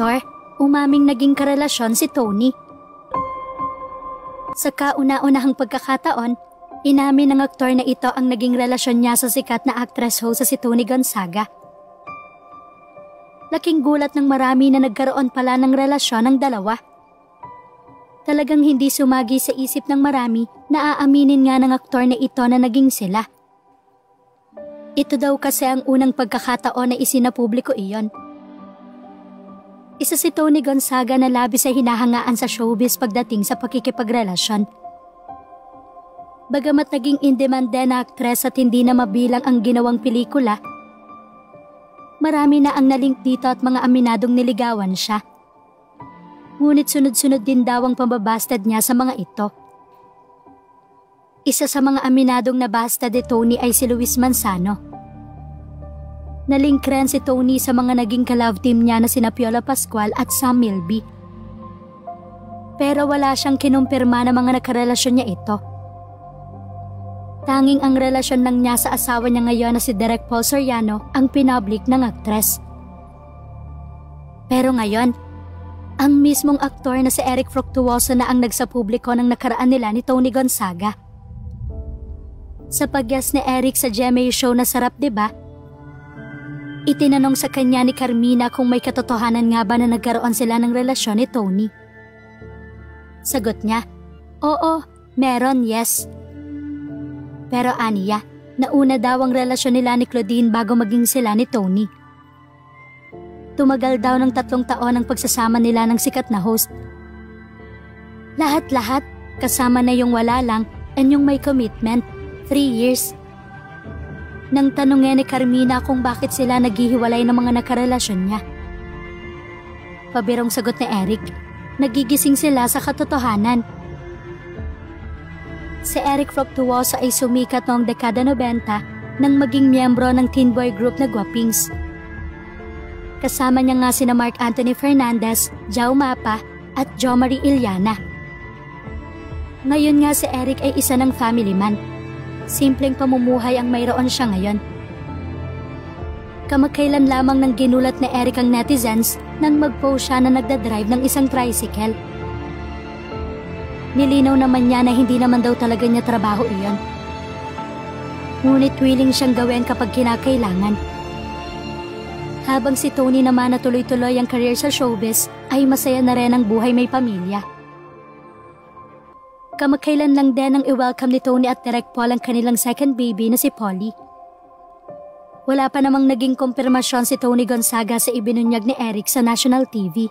aktor, umaming naging karelasyon si Tony. Sa kauna-unahang pagkakataon, inamin ng aktor na ito ang naging relasyon niya sa sikat na actress ho sa si Tony Gonzaga. Laking gulat ng marami na nagkaroon pala ng relasyon ng dalawa. Talagang hindi sumagi sa isip ng marami na aaminin nga ng aktor na ito na naging sila. Ito daw kasi ang unang pagkakataon na isinapubliko iyon. Isa si Tony Gonzaga na labis ay hinahangaan sa showbiz pagdating sa pakikipagrelasyon. Bagamat naging in-demand din na aktres at hindi na mabilang ang ginawang pelikula, Marami na ang nalink dito at mga aminadong niligawan siya. Ngunit sunod-sunod din daw ang pambabastad niya sa mga ito. Isa sa mga aminadong nabastad ni Tony ay si Luis Manzano. Nalingkren si Tony sa mga naging ka-love team niya na sina Piola Pascual at Sam Milby. Pero wala siyang kinumpirma na mga nakarelasyon niya ito. Tanging ang relasyon lang niya sa asawa niya ngayon na si Derek Paul Soriano ang pinoblik ng aktres. Pero ngayon, ang mismong aktor na si Eric Fructuoso na ang nagsapubliko ng nakaraan nila ni Tony Gonzaga. Sa pagyas ni Eric sa GMA show na Sarap Diba, itinanong sa kanya ni Carmina kung may katotohanan nga ba na nagkaroon sila ng relasyon ni Tony. Sagot niya, Oo, meron, yes. Pero aniya, nauna daw ang relasyon nila ni Claudine bago maging sila ni Tony. Tumagal daw ng tatlong taon ang pagsasama nila ng sikat na host. Lahat-lahat, kasama na yung wala lang and yung may commitment, three years. Nang tanongin ni Carmina kung bakit sila naghihiwalay ng mga nakarelasyon niya. Pabirong sagot ni Eric, nagigising sila sa katotohanan si Eric Fructuoso ay sumikat noong dekada 90 nang maging miyembro ng teen boy group na Guapings. Kasama niya nga sina Mark Anthony Fernandez, Jao Mapa at Jo Marie Iliana. Ngayon nga si Eric ay isa ng family man. Simpleng pamumuhay ang mayroon siya ngayon. Kamakailan lamang nang ginulat ni Eric ang netizens nang mag-post siya na nagdadrive ng isang tricycle. Nilinaw naman niya na hindi naman daw talaga niya trabaho iyon. Ngunit willing siyang gawin kapag kinakailangan. Habang si Tony naman na tuloy-tuloy ang career sa showbiz, ay masaya na rin ang buhay may pamilya. Kamakailan lang din ang i-welcome ni Tony at Derek Paul ang kanilang second baby na si Polly. Wala pa namang naging kumpirmasyon si Tony Gonzaga sa ibinunyag ni Eric sa national TV.